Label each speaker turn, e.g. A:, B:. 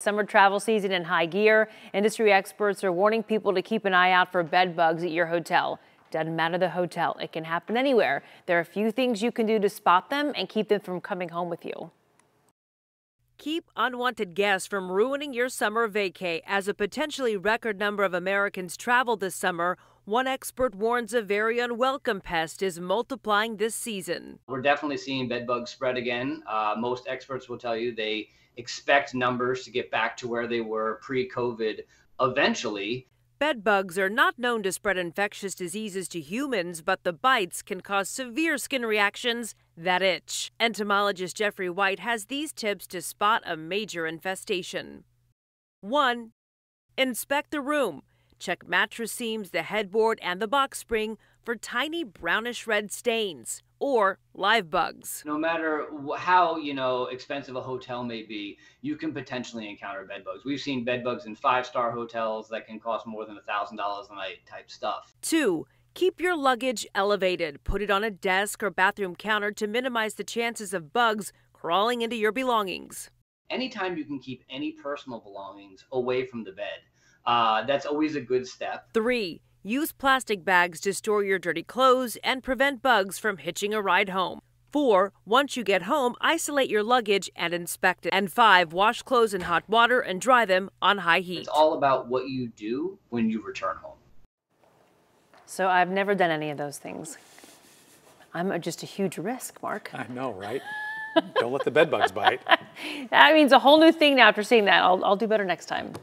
A: Summer travel season in high gear. Industry experts are warning people to keep an eye out for bed bugs at your hotel. Doesn't matter the hotel, it can happen anywhere. There are a few things you can do to spot them and keep them from coming home with you.
B: Keep unwanted guests from ruining your summer vacay. As a potentially record number of Americans travel this summer, one expert warns a very unwelcome pest is multiplying this season.
C: We're definitely seeing bed bugs spread again. Uh, most experts will tell you they expect numbers to get back to where they were pre COVID eventually.
B: Bed bugs are not known to spread infectious diseases to humans, but the bites can cause severe skin reactions that itch. Entomologist Jeffrey White has these tips to spot a major infestation. 1. Inspect the room. Check mattress seams, the headboard, and the box spring for tiny brownish red stains or live bugs.
C: No matter how, you know, expensive a hotel may be, you can potentially encounter bed bugs. We've seen bed bugs in five-star hotels that can cost more than $1,000 a night type stuff.
B: 2. Keep your luggage elevated. Put it on a desk or bathroom counter to minimize the chances of bugs crawling into your belongings.
C: Anytime you can keep any personal belongings away from the bed, uh, that's always a good step.
B: 3. Use plastic bags to store your dirty clothes and prevent bugs from hitching a ride home. 4. Once you get home, isolate your luggage and inspect it. And 5. Wash clothes in hot water and dry them on high heat.
C: It's all about what you do when you return home.
A: So I've never done any of those things. I'm just a huge risk, Mark.
D: I know, right? Don't let the bed bugs bite.
A: that means a whole new thing now after seeing that. I'll, I'll do better next time.